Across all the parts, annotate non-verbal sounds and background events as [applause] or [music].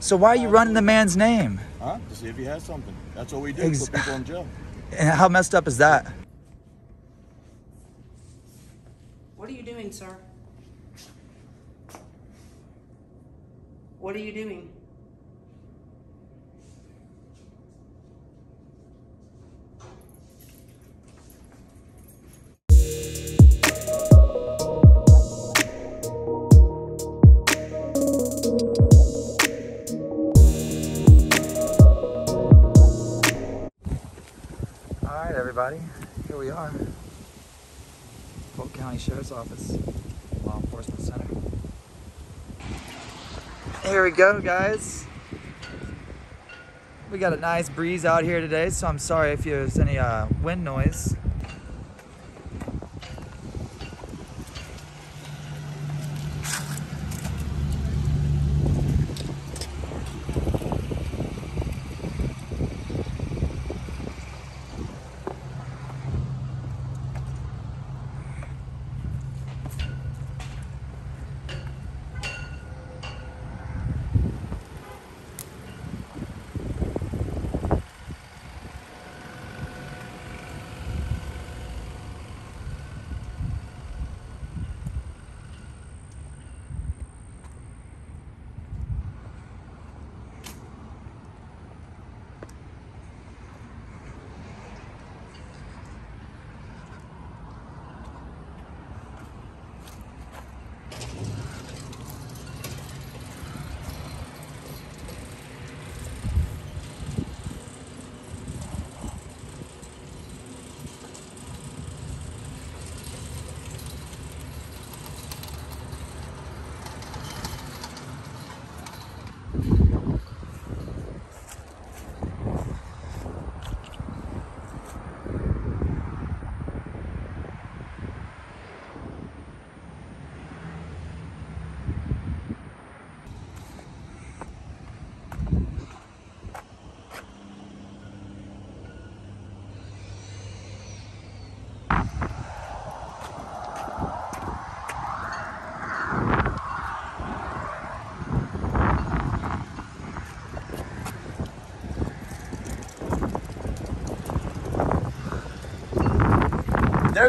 So why are you running the man's name? Huh? To see if he has something. That's what we do. Ex- Put people in jail. And how messed up is that? What are you doing, sir? What are you doing? Everybody, here we are. Polk County Sheriff's Office, Law Enforcement Center. Here we go, guys. We got a nice breeze out here today, so I'm sorry if there's any uh, wind noise.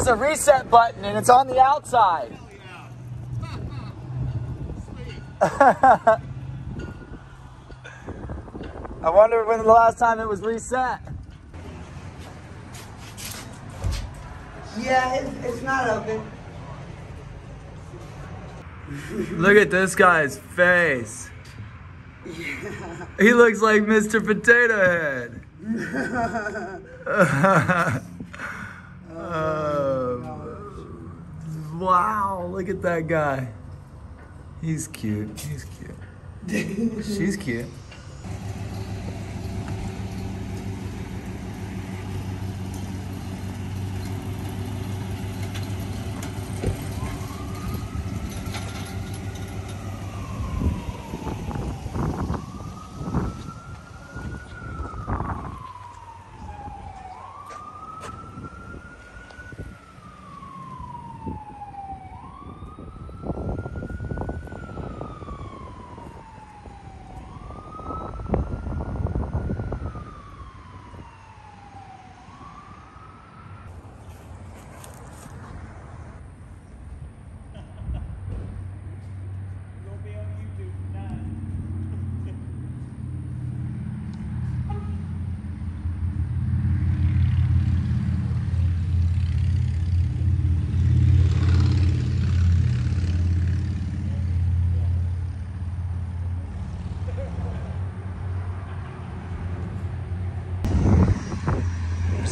There's a reset button and it's on the outside. [laughs] I wonder when the last time it was reset. Yeah, it's, it's not open. Look at this guy's face. He looks like Mr. Potato Head. [laughs] [laughs] Um, wow, look at that guy. He's cute. He's cute. [laughs] She's cute.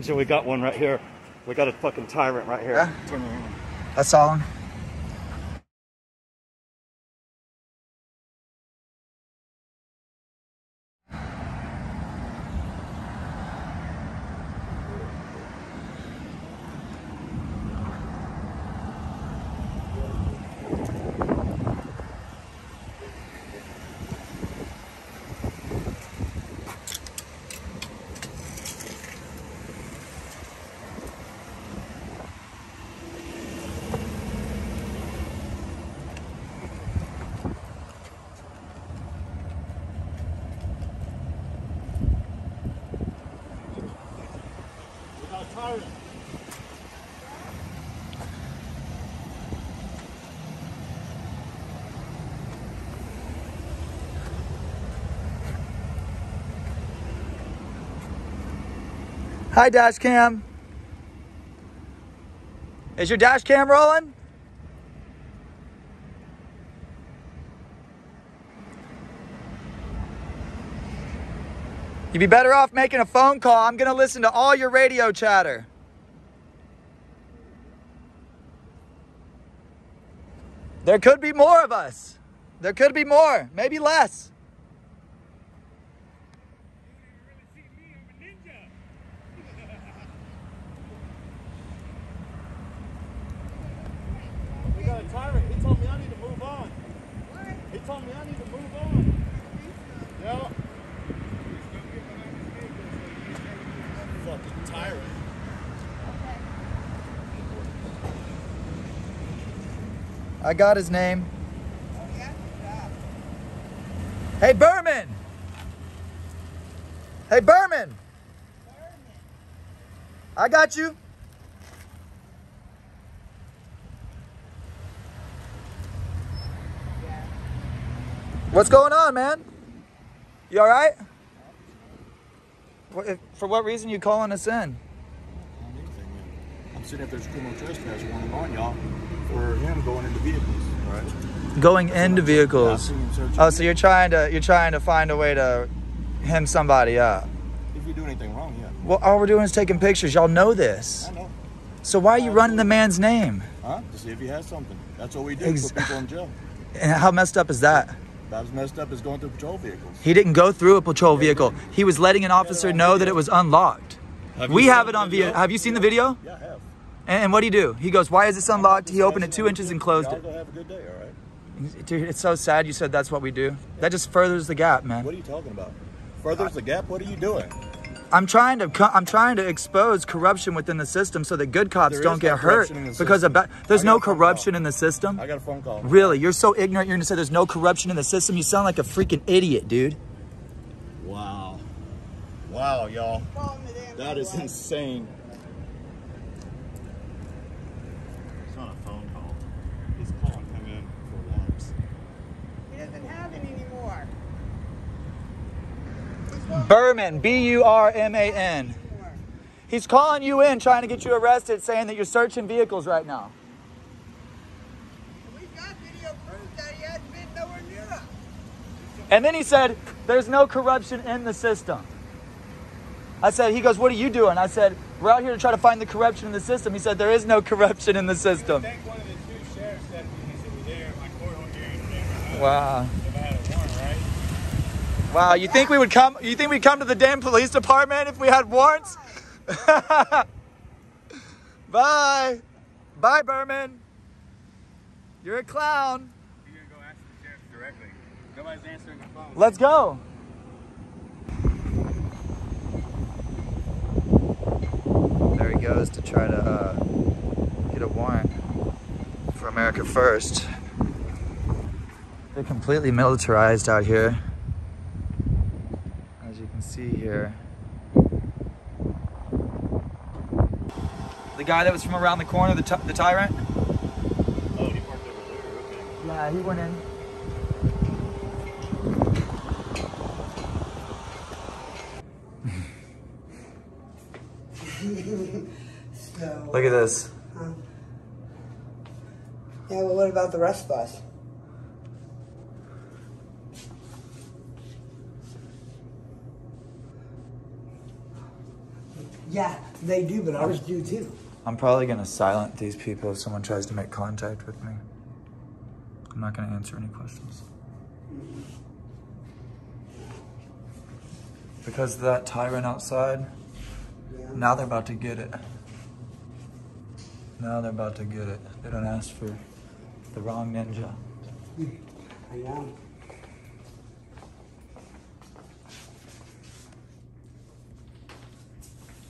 So we got one right here. We got a fucking tyrant right here. Yeah? Turn around. I saw him. We got a tyrant. Hi, dash cam. Is your dash cam rolling? You'd be better off making a phone call. I'm going to listen to all your radio chatter. There could be more of us. There could be more, maybe less. Tyrant. He told me I need to move on. What? He told me I need to move on. Yeah. Fucking tyrant. I got his name. Hey, Burman! Hey, Burman! I got you. What's going on, man? You all right? What, if, for what reason you calling us in? I'm seeing if there's criminal trespass warrant on y'all for him going into vehicles. All right. Going into Yeah, vehicles. seen him searching Oh, so you're trying to you're trying to find a way to hem somebody up. If you do anything wrong, yeah. Well, all we're doing is taking pictures. Y'all know this. I know. So why are you running the man's name? Huh? To see if he has something. That's what we do. Ex- Put people in jail. [laughs] And how messed up is that? That was messed up is going through patrol vehicles. He didn't go through a patrol vehicle. He was letting an officer know that it was unlocked. Have We have it on video? Have you seen the video? Yeah, I have. And, and what do you do? He goes, "Why is this unlocked?" He opened it two inches and closed it. have a good day, all right? Dude, it's so sad you said that's what we do. That just furthers the gap, man. What are you talking about? Furthers the gap? What are you doing? I'm trying to I'm trying to expose corruption within the system so that good cops There don't no get hurt the because ba- there's no got a phone corruption call. in the system. I got a phone call. Really, you're so ignorant. You're gonna say there's no corruption in the system. You sound like a freaking idiot, dude. Wow. Wow, y'all. That is insane. It's not a phone call. He's calling him in for warrants. He doesn't have it anymore. Burman, B U R M A N. He's calling you in, trying to get you arrested, saying that you're searching vehicles right now. We've got video proof that he hasn't been nowhere near us. And then he said, There's no corruption in the system. I said, He goes, What are you doing? I said, We're out here to try to find the corruption in the system. He said, There is no corruption in the system. think one of the two sheriff's deputies that were there my courtroom hearing today right now, Wow. if I had a warrant, right? Wow. You think we would come you think we'd come to the damn police department if we had warrants? [laughs] Bye. Bye, Burman. You're a clown. You're gonna go ask the sheriff directly. Nobody's answering the phone. Let's go. There he goes to try to uh, get a warrant for America First. They're completely militarized out here. As you can see here. The guy that was from around the corner, the, ty- the tyrant? Oh, he parked over there. Okay. Yeah, he went in. [laughs] So, Look at this. yeah, well, what about the rest of us? Yeah, they do, but ours do too. I'm probably gonna silence these people if someone tries to make contact with me. I'm not gonna answer any questions. Because of that tyrant outside, Yeah. now they're about to get it. Now they're about to get it. They don't ask for the wrong ninja. [laughs] I know.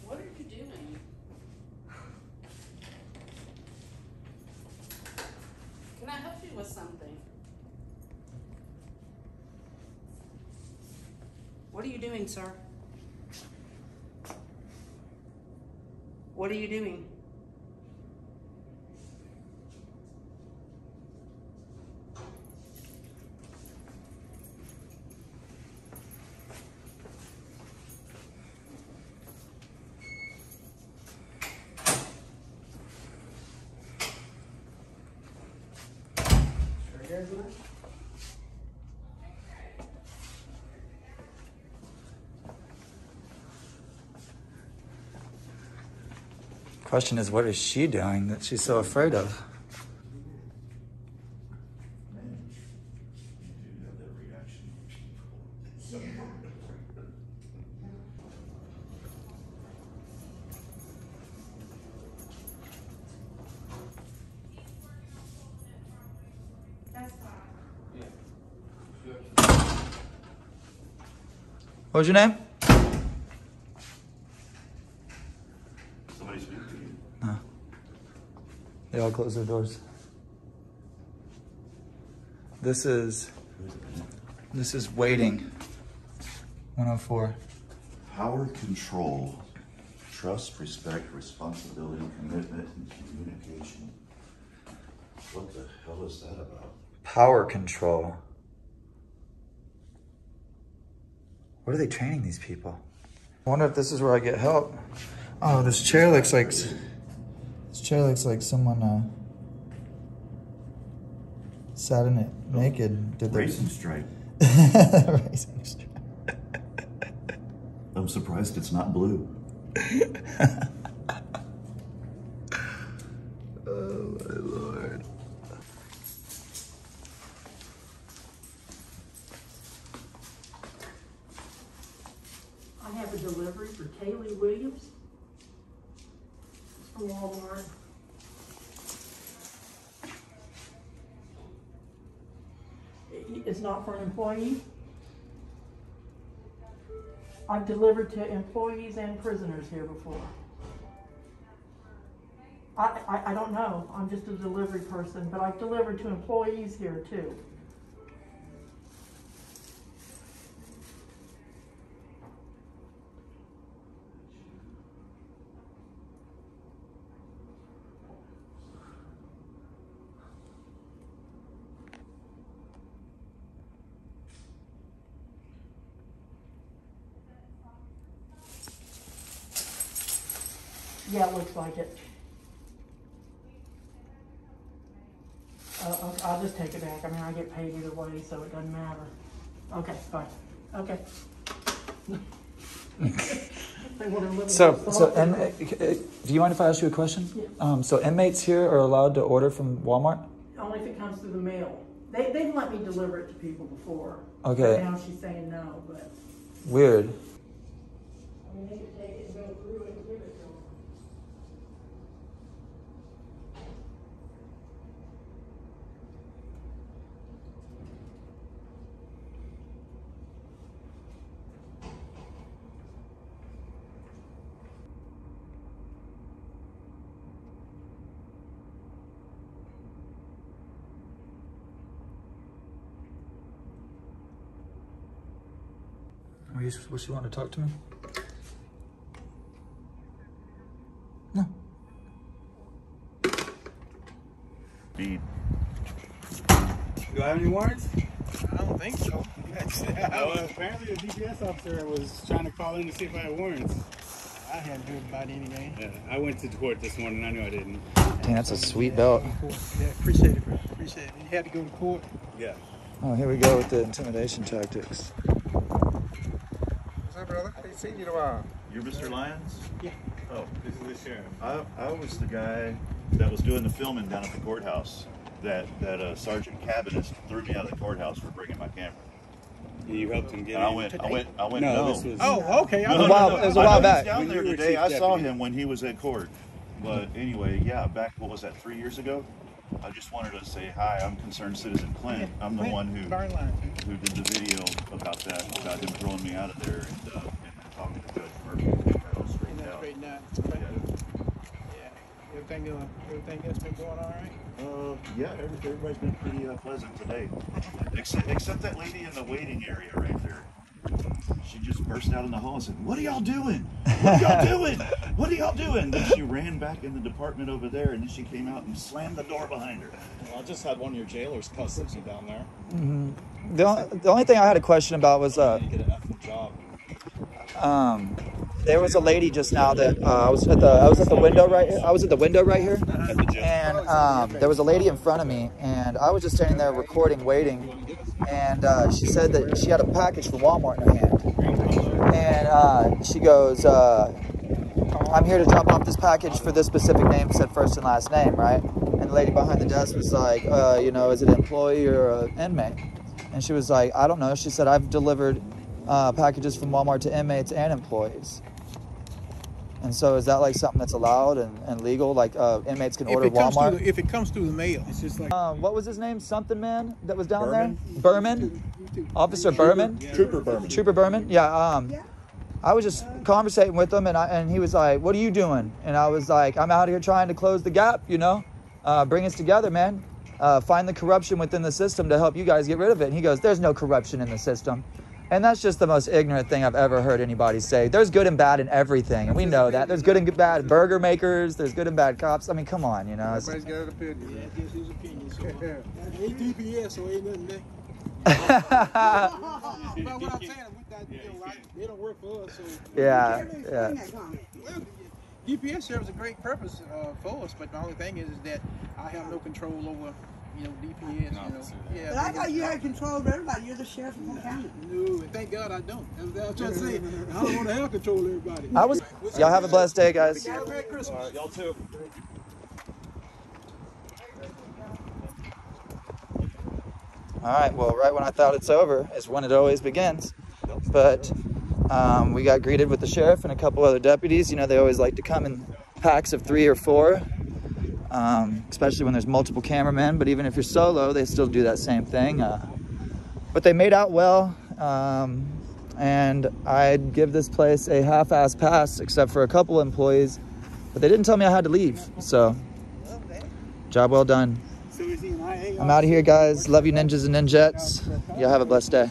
What are you doing? Can I help you with something? What are you doing, sir? What are you doing? Question is, what is she doing that she's so afraid of? What was your name? Somebody speak to you. No. They all close their doors. This is this is waiting. 104. Power control, trust, respect, responsibility, commitment, and communication. What the hell is that about? Power control. What are they training these people? I wonder if this is where I get help. Oh, this chair looks like chair looks like someone uh, sat in it naked. Did the- Racing stripe. [laughs] Racing stripe. I'm surprised it's not blue. [laughs] Oh my lord. I have a delivery for Kaylee Williams. It's from Walmart. It's not for an employee. I've delivered to employees and prisoners here before. I, I, I don't know, I'm just a delivery person, but I've delivered to employees here too. Yeah, it looks like it. Uh, I'll just take it back. I mean, I get paid either way, so it doesn't matter. Okay, fine. Okay. [laughs] They wanna limit So, so, salt. and, uh, do you mind if I ask you a question? Yeah. Um, so inmates here are allowed to order from Walmart? Only if it comes through the mail. They, they've let me deliver it to people before. Okay. Now she's saying no, but. Weird. I mean, they could take it and go through it Were you, was she wanting to talk to me? No. Speed. Do I have any warrants? I don't think so. [laughs] Uh, apparently, a DPS officer was trying to call in to see if I had warrants. I hadn't heard about anything. Yeah, I went to court this morning. I knew I didn't. Dang, that's a sweet belt. Yeah, appreciate it, bro. Appreciate it. You had to go to court. Yeah. Oh, here we go with the intimidation tactics. What's up, brother. Ain't seen you in a while. You're Mr. Lyons? Yeah. Oh, This is the sheriff. I, I was the guy that was doing the filming down at the courthouse. That that uh, Sergeant Cabinist threw me out of the courthouse for bringing my camera. You helped him get And I in. went, I went, I went. No, No, this was. Oh, okay. I was a was while- it was a I while back. Down When there today. chief I saw deputy. him when he was at court. But anyway, yeah, back what was that? Three years ago. I just wanted to say hi. I'm concerned citizen Clint. I'm the one who who did the video about that, about him throwing me out of there and, uh, and talking to Judge Murphy. and getting that all straightened That's out. straight now. Okay. Yeah. Everything, uh, everything else been going all right? Uh, yeah, everybody's been pretty uh, pleasant today, except except that lady in the waiting area right there. She just burst out in the hall and said, "What are y'all doing? What are y'all [laughs] doing? What are y'all doing?" Then she ran back in the department over there, and then she came out and slammed the door behind her. I just had one of your jailers cuss at me down there. The, on- the only thing I had a question about was uh, get an effing job. um, there was a lady just now that uh, I was at the I was at the window right here. I was at the window right here, [laughs] and um, there was a lady in front of me, and I was just standing there recording, waiting, and uh, she said that she had a package from Walmart in her hand, and uh, she goes, uh, "I'm here to drop off this package for this specific name," said first and last name, right? And the lady behind the desk was like, uh, "You know, is it an employee or an inmate?" And she was like, "I don't know." She said, "I've delivered." Uh, packages from Walmart to inmates and employees. And so is that like something that's allowed and, and legal? Like uh, inmates can order it comes through, Walmart? the, if it comes through the mail, it's just like. Um, what was his name? Something man that was down Burman? there? Burman? Officer Burman? Trooper Burman. Trooper Burman? Yeah. Um, I was just conversating with him and, I, and he was like, What are you doing? And I was like, I'm out here trying to close the gap, you know? Uh, bring us together, man. Uh, find the corruption within the system to help you guys get rid of it. And he goes, There's no corruption in the system. And that's just the most ignorant thing I've ever heard anybody say. There's good and bad in everything, and we know that. There's good and bad burger makers. There's good and bad cops. I mean, come on, you know. Everybody's got an opinion. Yeah, just his opinion. So, [laughs] ain't DPS, so ain't nothing there. But what I'm saying, we got, you know, like, they don't work for us, so. yeah, yeah. that. Well, DPS serves a great purpose uh, for us, but the only thing is, is that I have no control over, you know, DPS. You know, yeah. But I thought you had control of everybody. You're the sheriff of the county. No, and thank God I don't. That's what I'm trying to say. I don't want to have control of everybody. I was. Y'all have a blessed day, guys. Have a Merry Christmas. Y'all too. All right. Well, right when I thought it's over is when it always begins. But um, we got greeted with the sheriff and a couple other deputies. You know, they always like to come in packs of three or four, um, especially when there's multiple cameramen. But even if you're solo, they still do that same thing. Uh, but they made out well. Um, and I'd give this place a half-ass pass, except for a couple employees. But they didn't tell me I had to leave. So, job well done. So is he an IA I'm out of here, guys. Love you, ninjas and ninjettes. Y'all have a blessed day.